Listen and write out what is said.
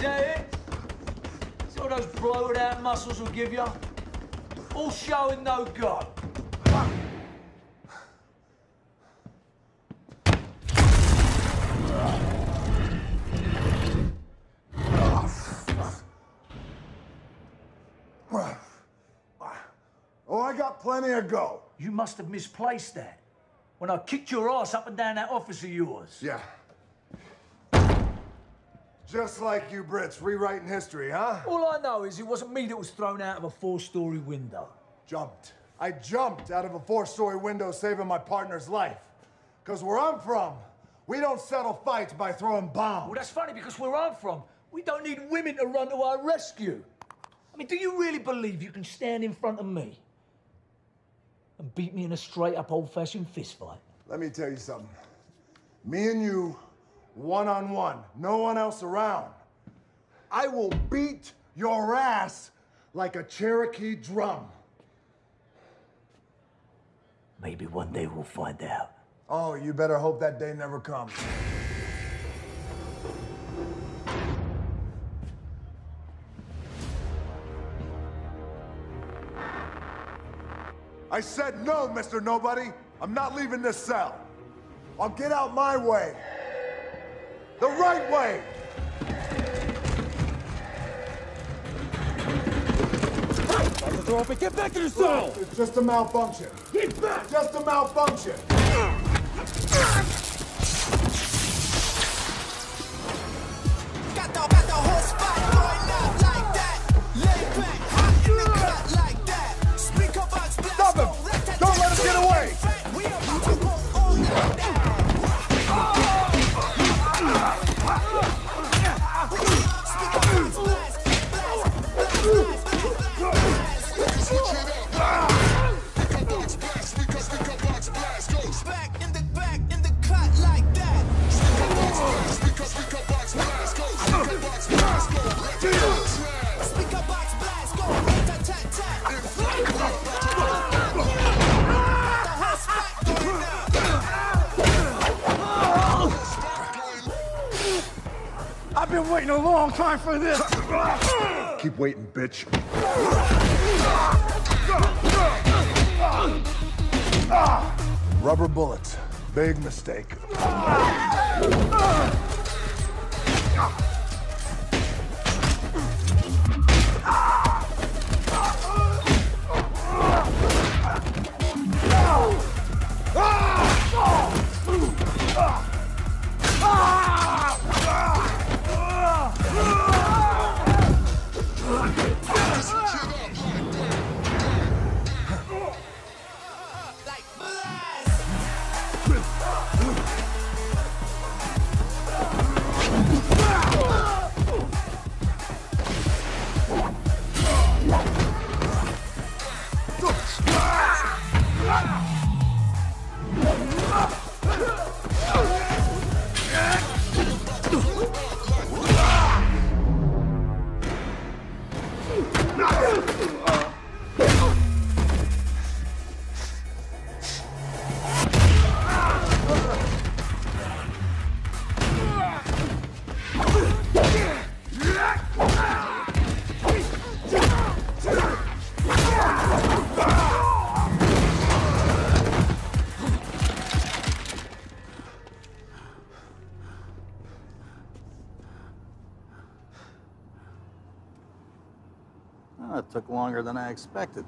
that it? Is all those bloated out muscles will give you? All show and no go. Oh, I got plenty of go. You must have misplaced that. When I kicked your ass up and down that office of yours. Yeah. Just like you Brits, rewriting history, huh? All I know is it wasn't me that was thrown out of a four-story window. Jumped. I jumped out of a four-story window saving my partner's life. Because where I'm from, we don't settle fights by throwing bombs. Well, that's funny because where I'm from, we don't need women to run to our rescue. I mean, do you really believe you can stand in front of me and beat me in a straight-up old-fashioned fistfight? Let me tell you something. Me and you, one-on-one, no one else around. I will beat your ass like a Cherokee drum. Maybe one day we'll find out. Oh, you better hope that day never comes. I said no, Mr. Nobody. I'm not leaving this cell. I'll get out my way. The right way. Throw up and get back to the cell! It's just a malfunction. Get back! Just a malfunction. I've been waiting a long time for this! Keep waiting, bitch. Rubber bullets. Big mistake. Well, it took longer than I expected.